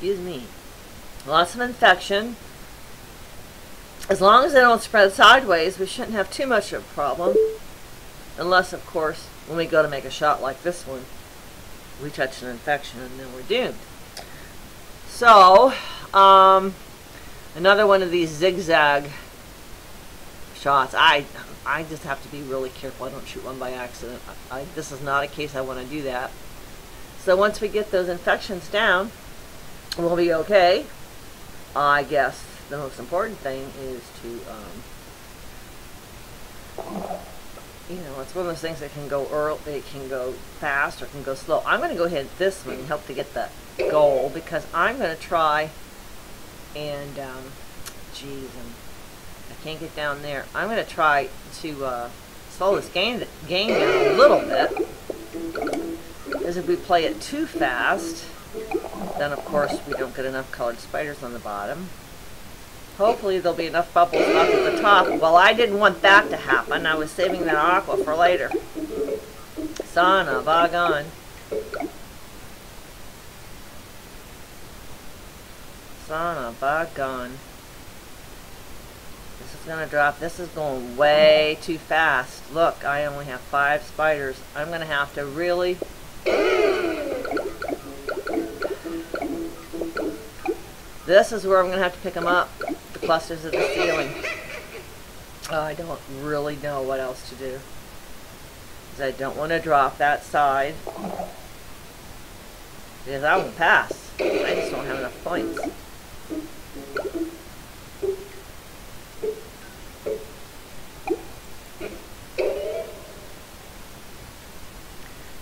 excuse me. Lots of infection. As long as they don't spread sideways, we shouldn't have too much of a problem. Unless, of course, when we go to make a shot like this one, we touch an infection and then we're doomed. So, um, another one of these zigzag shots. I I just have to be really careful I don't shoot one by accident. I, this is not a case I want to do that. So once we get those infections down, we'll be okay. I guess the most important thing is to, um, you know, it's one of those things that can go early, it can go fast or can go slow. I'm going to go ahead this one and help to get the goal because I'm going to try and, um, geez, I'm, I can't get down there. I'm going to try to uh, slow this game, game down a little bit because if we play it too fast, then of course we don't get enough colored spiders on the bottom. Hopefully there'll be enough bubbles up at the top. Well, I didn't want that to happen. I was saving that aqua for later. Son of a gun. Son of a gun. This is going to drop. This is going way too fast. Look, I only have five spiders. I'm going to have to really this is where I'm going to have to pick them up, the clusters of the ceiling. Oh, I don't really know what else to do. Because I don't want to drop that side. Because I won't pass. I just don't have enough points.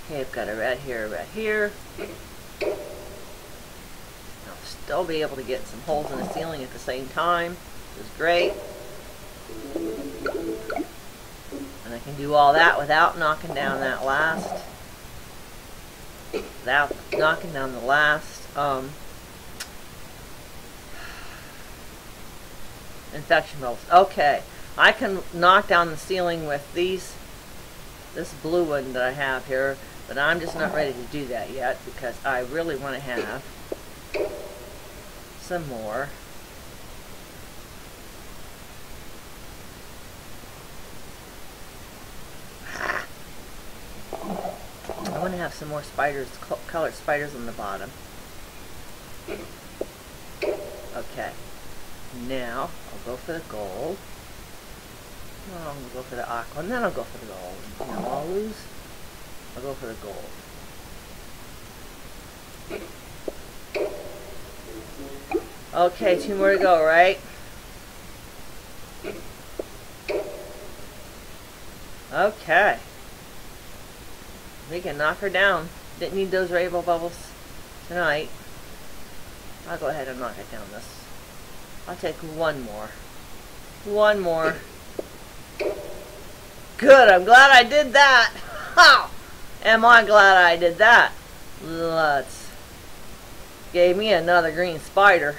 Okay, I've got a red here, a red here. I'll still be able to get some holes in the ceiling at the same time, which is great. And I can do all that without knocking down that last, without knocking down the last, um, infection bubbles. Okay, I can knock down the ceiling with these, this blue one that I have here, but I'm just not ready to do that yet because I really want to have some more. I want to have some more spiders, colored spiders on the bottom. Okay. Now, I'll go for the gold. I'm going to go for the aqua, and then I'll go for the gold. Now I'll lose I'll go for the gold. Okay, two more to go, right? Okay. We can knock her down. Didn't need those rainbow bubbles tonight. I'll go ahead and knock it down this. I'll take one more. One more. Good, I'm glad I did that. Ha! Am I glad I did that? Let's. Gave me another green spider.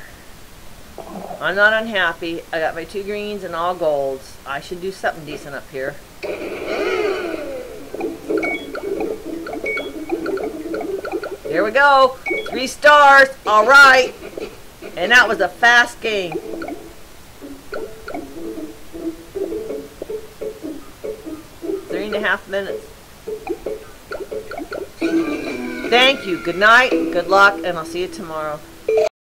I'm not unhappy. I got my two greens and all golds. I should do something decent up here. Here we go. Three stars. All right. And that was a fast game. Three and a half minutes. Thank you. Good night. Good luck. And I'll see you tomorrow.